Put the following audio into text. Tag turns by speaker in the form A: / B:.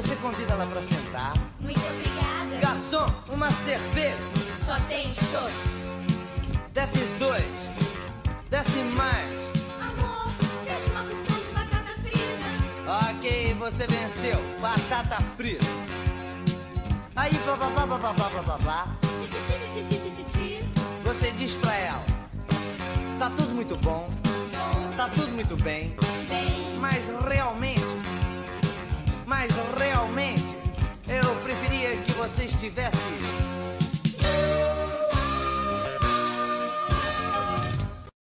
A: Você convida ela pra sentar.
B: Muito obrigada.
A: Garçom, uma cerveja.
B: Só tem show.
A: Desce dois. Desce mais.
B: Amor, traz uma porção de batata frita.
A: Ok, você venceu. Batata frita. Aí, blá blá blá blá blá blá blá blá. Você diz pra ela: Tá tudo muito bom.
B: Bom,
A: Tá tudo muito bem.
B: bem.
A: Você estivesse